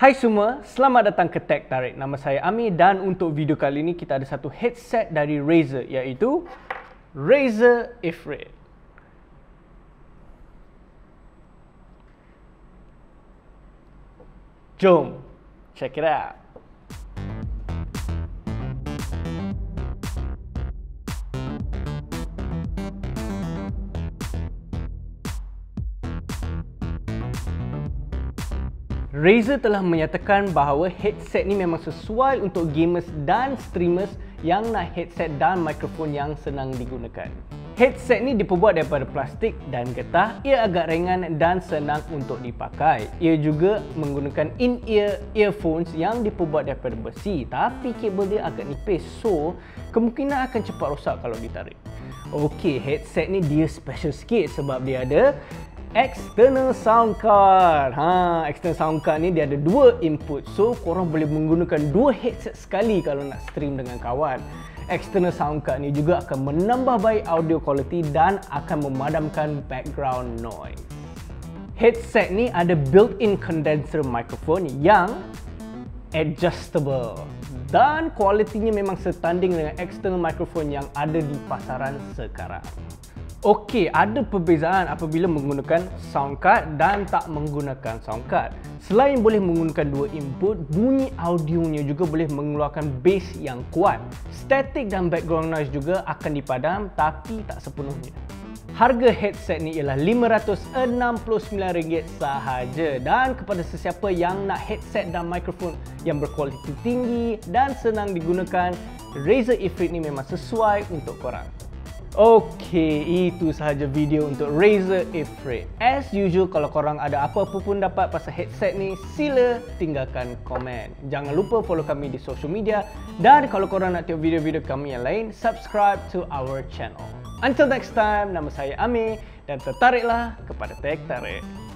Hai semua, selamat datang ke Tech Tarik. Nama saya Ami dan untuk video kali ini kita ada satu headset dari Razer iaitu Razer Ifrit. Jom, check it out. Razer telah menyatakan bahawa headset ni memang sesuai untuk gamers dan streamers yang nak headset dan mikrofon yang senang digunakan. Headset ni diperbuat daripada plastik dan getah. Ia agak ringan dan senang untuk dipakai. Ia juga menggunakan in-ear earphones yang diperbuat daripada besi tapi kabel dia agak nipis so kemungkinan akan cepat rosak kalau ditarik. Okey, headset ni dia special sikit sebab dia ada external sound card. Ha, external sound card ni dia ada dua input. So korang boleh menggunakan dua headset sekali kalau nak stream dengan kawan. External sound card ni juga akan menambah baik audio quality dan akan memadamkan background noise. Headset ni ada built-in condenser microphone yang adjustable dan kualitinya memang setanding dengan external microphone yang ada di pasaran sekarang. Okey, ada perbezaan apabila menggunakan sound card dan tak menggunakan sound card. Selain boleh menggunakan dua input, bunyi audionya juga boleh mengeluarkan bass yang kuat. Static dan background noise juga akan dipadam tapi tak sepenuhnya. Harga headset ni ialah RM569 sahaja dan kepada sesiapa yang nak headset dan mikrofon yang berkualiti tinggi dan senang digunakan, Razer Ifrit ni memang sesuai untuk korang. Okey, itu sahaja video untuk Razer Ifrit. As usual, kalau korang ada apa-apa pun dapat pasal headset ni, sila tinggalkan komen. Jangan lupa follow kami di social media dan kalau korang nak tengok video-video kami yang lain, subscribe to our channel. Until next time, nama saya Ami dan tertariklah kepada Tech Tarik.